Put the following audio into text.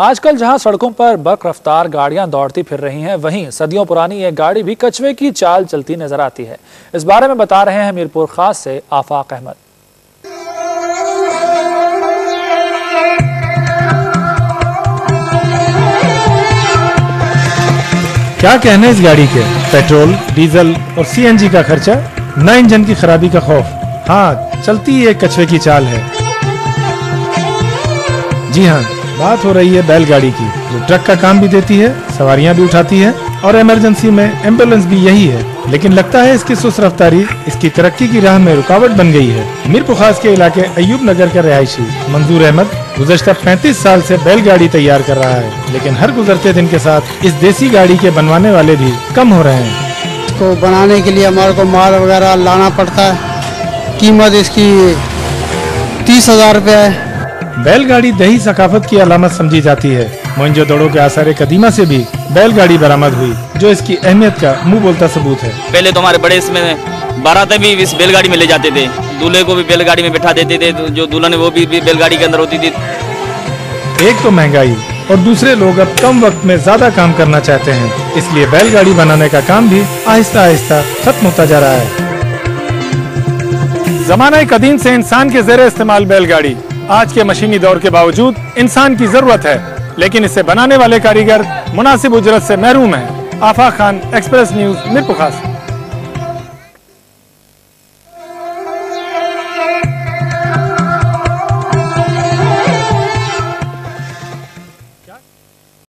आजकल जहाँ सड़कों पर बर्क रफ्तार गाड़ियाँ दौड़ती फिर रही हैं, वहीं सदियों पुरानी एक गाड़ी भी कछुए की चाल चलती नज़र आती है। इस बारे में बता रहे हैं मीरपुर खास से आफाक अहमद। क्या कहने इस गाड़ी के? पेट्रोल, डीजल और सीएनजी का खर्चा? न इंजन की खराबी का खौफ? हाँ चलती एक कछुए की चाल है। जी हाँ। बात हो रही है बैलगाड़ी की। जो ट्रक का काम भी देती है, सवारियाँ भी उठाती है और इमरजेंसी में एंबुलेंस भी यही है। लेकिन लगता है इसकी सुस्त रफ्तारी, इसकी तरक्की की राह में रुकावट बन गई है। मीरपुर खास के इलाके अयूब नगर के रहायशी, मंजूर अहमद गुजशत 35 साल से बैलगाड़ी तैयार कर रहा है। लेकिन हर गुजरते दिन के साथ इस देसी गाड़ी के बनवाने वाले भी कम हो रहे हैं। इसको बनाने के लिए हमारे को माल वगैरह लाना पड़ता है। कीमत इसकी तीस हज़ार है। बैलगाड़ी दही सकाफत की अलामत समझी जाती है। मोइंजोदड़ो के आसार कदीमा से भी बैलगाड़ी बरामद हुई जो इसकी अहमियत का मुँह बोलता सबूत है। पहले तो हमारे बड़े इसमें बारातें भी इस बैलगाड़ी में ले जाते थे। दूल्हे को भी बैलगाड़ी में बैठा देते थे तो जो दुल्हन वो भी, भी बैलगाड़ी के अंदर होती थी। एक तो महँगाई और दूसरे लोग अब कम वक्त में ज़्यादा काम करना चाहते हैं। इसलिए बैलगाड़ी बनाने का काम भी आहिस्ता आहिस्ता खत्म होता जा रहा है। जमाना कदीम से इंसान के जेर इस्तेमाल बैलगाड़ी। आज के मशीनी दौर के बावजूद इंसान की ज़रूरत है, लेकिन इसे बनाने वाले कारीगर मुनासिब उजरत से महरूम है। आफा खान एक्सप्रेस न्यूज़ मिरपुखास